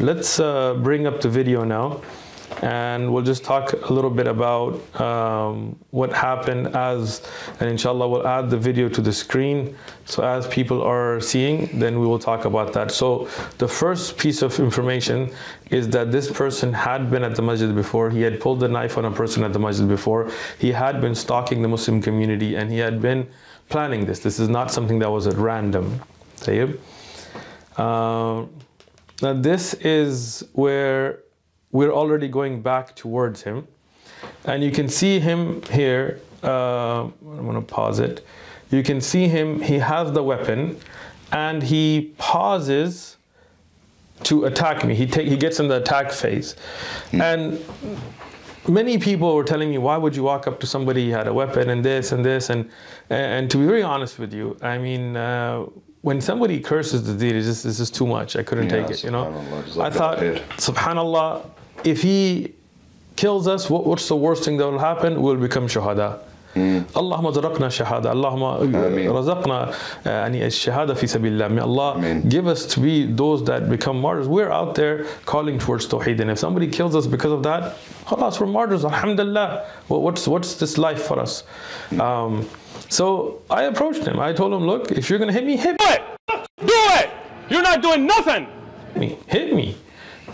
Let's uh, bring up the video now and we'll just talk a little bit about um, what happened as, and inshallah we'll add the video to the screen. So as people are seeing, then we will talk about that. So the first piece of information is that this person had been at the masjid before. He had pulled the knife on a person at the masjid before. He had been stalking the Muslim community and he had been planning this. This is not something that was at random. Tayyib. Uh, now this is where we're already going back towards him. And you can see him here. Uh, I'm going to pause it. You can see him, he has the weapon and he pauses to attack me. He, take, he gets in the attack phase. And many people were telling me, why would you walk up to somebody who had a weapon and this and this? And, and to be very honest with you, I mean, uh, when somebody curses the deen, it's just, it's just too much. I couldn't Yeah, take it, you know? subhanallah, I thought, subhanallah, if he kills us, what, what's the worst thing that will happen? We'll become shuhada. اللهم ارزقنا شهادة اللهم آمين. رزقنا uh, يعني الشهادة في سبيل الله May Allah آمين. give us to be those that become martyrs we're out there calling towards Tawheed and if somebody kills us because of that خلاص we're martyrs alhamdulillah What- what's, what's this life for us um, so I approached him I told him look if you're gonna hit me hit me Do it! You're not doing nothing! me, hit me.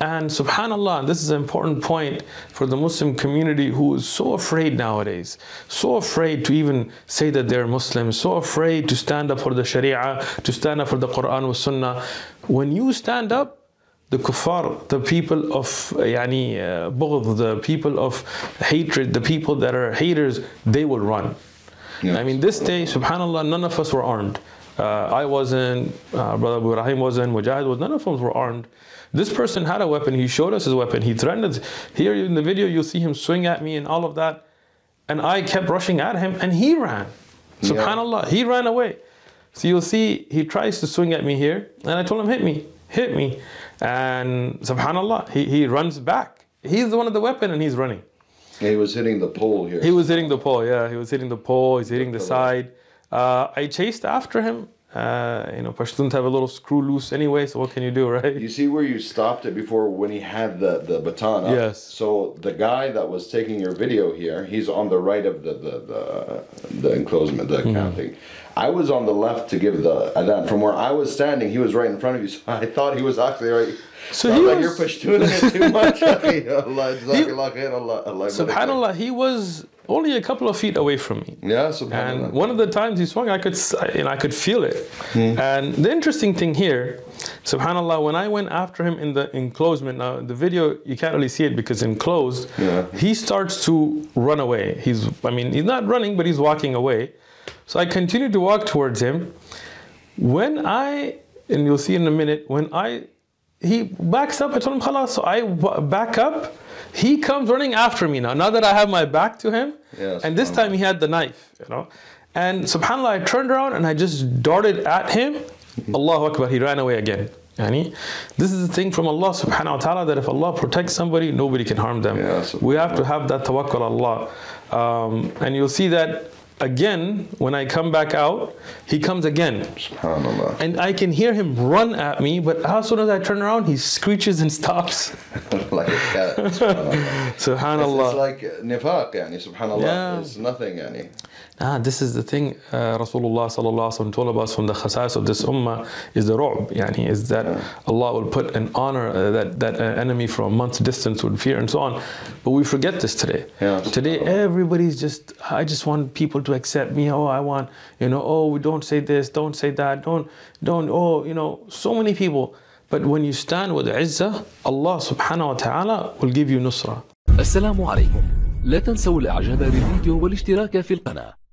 And subhanAllah, this is an important point for the Muslim community who is so afraid nowadays, so afraid to even say that they're Muslims, so afraid to stand up for the Sharia, to stand up for the Quran and Sunnah. When you stand up, the kuffar, the people of yani, uh, the people of hatred, the people that are haters, they will run. Yes. I mean, this day, subhanAllah, none of us were armed. Uh, I wasn't, uh, Brother Abu Rahim wasn't, Mujahid was, none of us were armed. This person had a weapon, he showed us his weapon, he threatened. Here in the video, you'll see him swing at me and all of that. And I kept rushing at him and he ran. Yeah. Subhanallah, he ran away. So you'll see he tries to swing at me here, and I told him, hit me, hit me. And subhanallah, he, he runs back. He's the one with the weapon and he's running. He was hitting the pole here. He was hitting the pole, yeah. He was hitting the pole, he's hitting the side. Uh, I chased after him. Uh, you know, Pashtuns have a little screw loose anyway, so what can you do, right? You see where you stopped it before when he had the, the baton up? Yes. So the guy that was taking your video here, he's on the right of the the, the, the enclosement, the Mm-hmm. counting. I was on the left to give the. From where I was standing, he was right in front of you. So I thought he was actually right. So he like was- you're pashtuning it too much. Allah, jazakallah khair, Allah, Allah barak. Subhanallah, he was only a couple of feet away from me. Yeah, subhanallah. And one of the times he swung, I could, you know, I could feel it. Hmm. And the interesting thing here, Subhanallah, when I went after him in the enclosement, now the video you can't really see it because enclosed. Yeah. He starts to run away. He's, I mean, he's not running, but he's walking away. So I continued to walk towards him. When I, and you'll see in a minute, when I, he backs up, I told him, Khalas, so I back up. He comes running after me now. Now that I have my back to him, Yeah, and this time he had the knife, you know. And subhanAllah, I turned around and I just darted at him. Allahu Akbar, he ran away again. Yani, this is the thing from Allah subhanahu wa ta'ala that if Allah protects somebody, nobody can harm them. Yeah, we have to have that tawakkul Allah. Um, and you'll see that again when I come back out, he comes again. Subhanallah. And I can hear him run at me, but as soon as I turn around, he screeches and stops. like a cat. Subhanallah. It's, it's like nifaq, yani, subhanallah. Yeah. It's nothing, yani. Ah, this is the thing uh, Rasulullah sallallahu alaihi wasallam told us from the khasais of this ummah is the ru'b, yani, is that Allah will put an honor uh, that that an enemy from a month's distance would fear and so on. But we forget this today. Yeah. Today everybody's just I just want people to accept me. Oh, I want you know. Oh, we don't say this, don't say that, don't don't. Oh, you know, so many people. But when you stand with izzah, Allah subhanahu wa taala will give you nusrah. السلام عليكم لا تنسوا الاعجاب بالفيديو والاشتراك في القناة